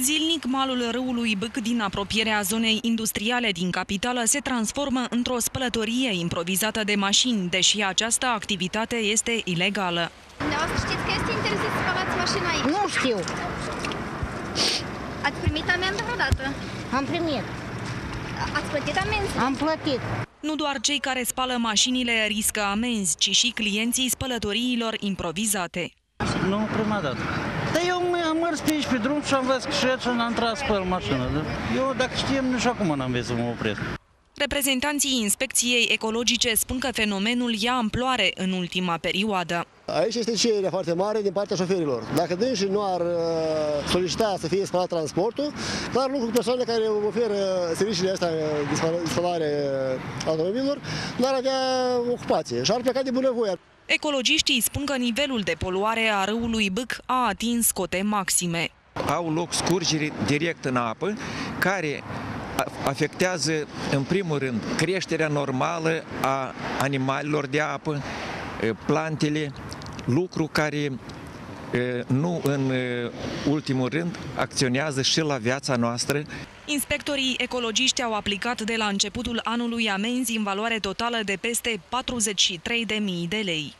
Zilnic, malul râului Bâc din apropierea zonei industriale din capitală se transformă într-o spălătorie improvizată de mașini, deși această activitate este ilegală. Dumneavoastră știți că este interzis să spălați mașina aici. Nu știu. Ați primit amendă vreodată? Am primit. Ați plătit amenzi? Am plătit. Nu doar cei care spală mașinile riscă amenzi, ci și clienții spălătoriilor improvizate. Nu, prima dată. Dar eu m- am mers pe aici pe drum și am văzut că și aici n-am tras pe mașină. Eu, dacă știam, nici acum n-am văzut să mă opresc. Reprezentanții inspecției ecologice spun că fenomenul ia amploare în ultima perioadă. Aici este cererea foarte mare din partea șoferilor. Dacă dânsii nu ar uh, solicita să fie spălat transportul, clar lucru cu persoanele care oferă serviciile astea de spăla- de spălare uh, automobililor, nu ar avea ocupație și ar pleca de bunăvoie. Ecologiștii spun că nivelul de poluare a râului Bâc a atins cote maxime. au loc scurgeri direct în apă, care a- afectează, în primul rând, creșterea normală a animalelor de apă, e, plantele, lucru care e, nu în e, ultimul rând acționează și la viața noastră Inspectorii ecologiști au aplicat de la începutul anului amenzi în valoare totală de peste 43.000 de lei.